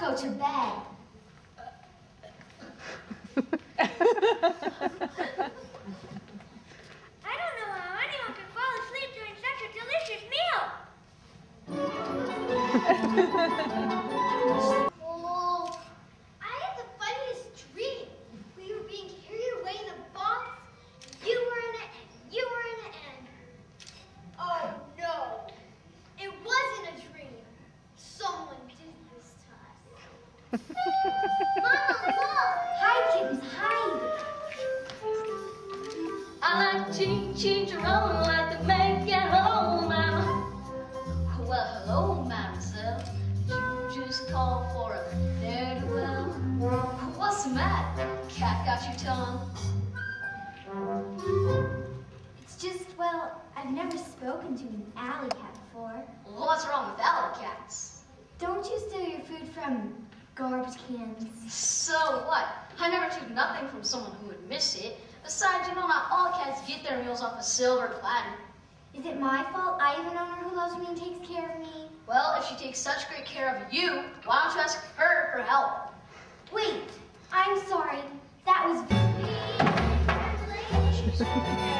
Go to bed. I don't know how anyone can fall asleep during such a delicious meal. food from garbage cans. So what? I never took nothing from someone who would miss it. Besides, you know, not all cats get their meals off a silver platter. Is it my fault I have an owner who loves me and takes care of me? Well, if she takes such great care of you, why don't you ask her for help? Wait, I'm sorry. That was... Congratulations.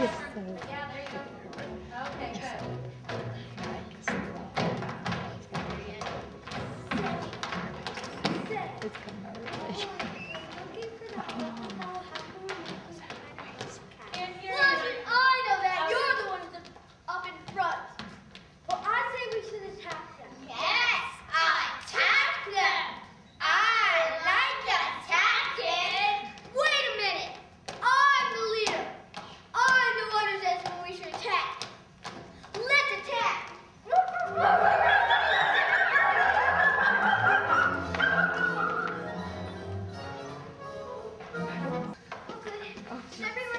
Yes, sir. Thank.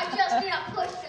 I just need a push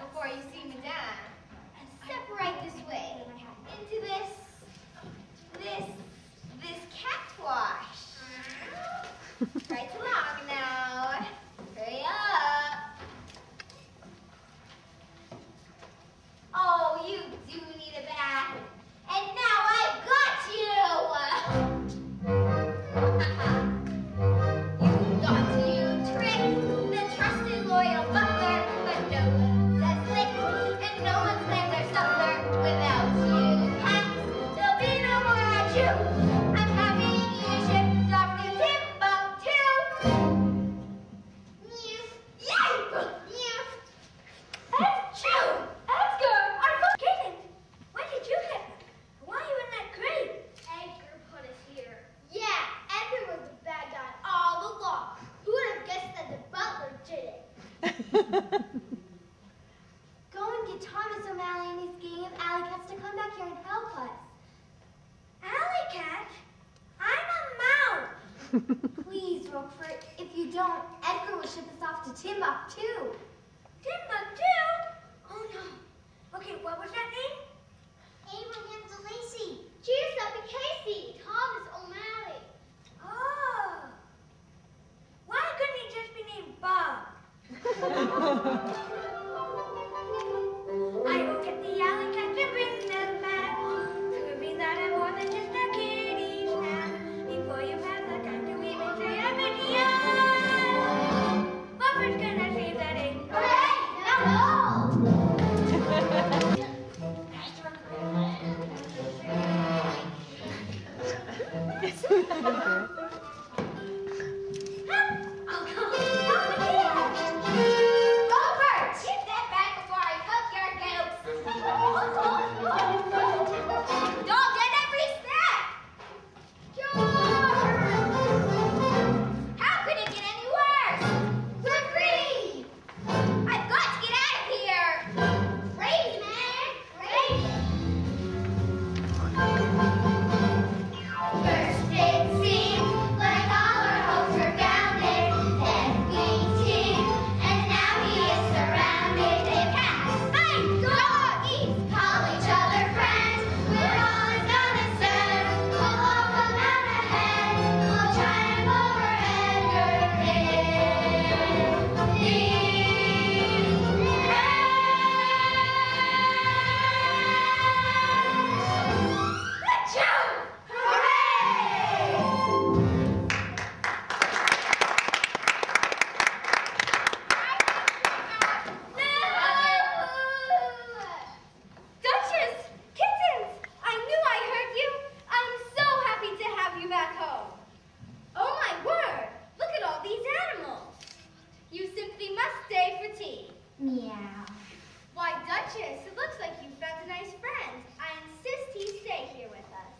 before you see Madame. Step right this way. back home. Oh my word! Look at all these animals! You simply must stay for tea. Meow. Why, Duchess, it looks like you've found a nice friend. I insist he stay here with us.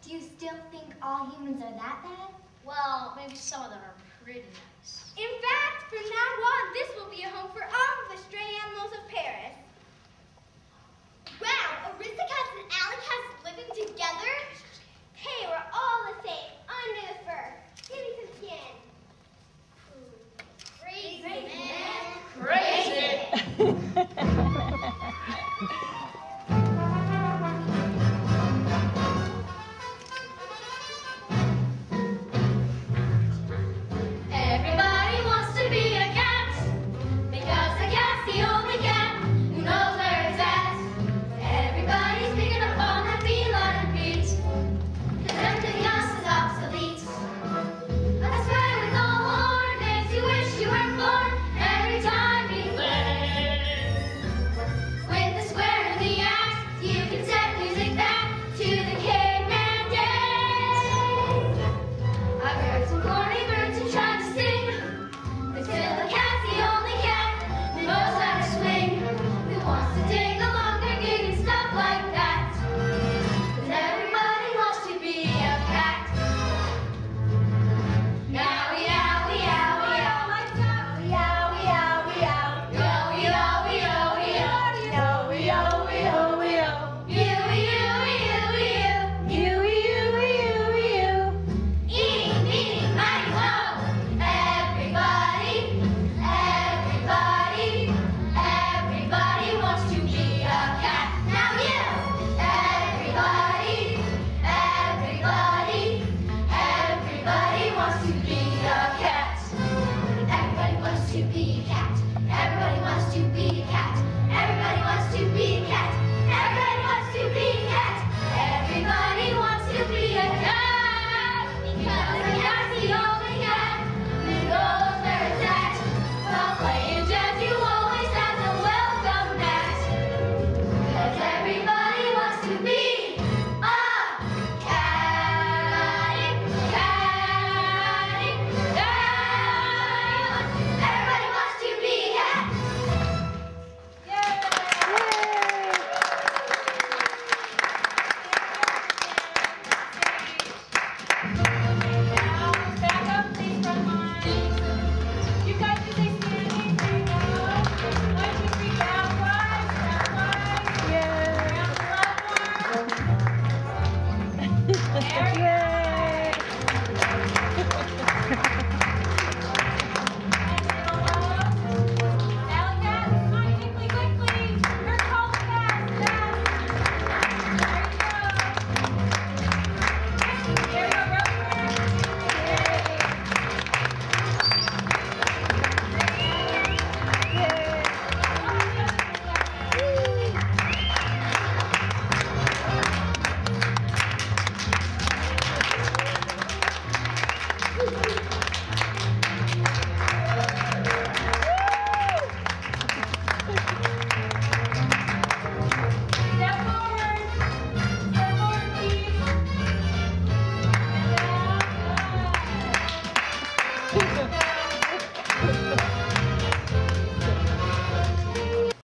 Do you still think all humans are that bad? Well, maybe some of them are pretty nice. In fact, from now on, this will be a home for all of the stray animals of Paris. Wow, Aristocats and Alley Cats living together? Hey, we're all the same, under the fur. Give me some skin. Crazy, Crazy man. Crazy.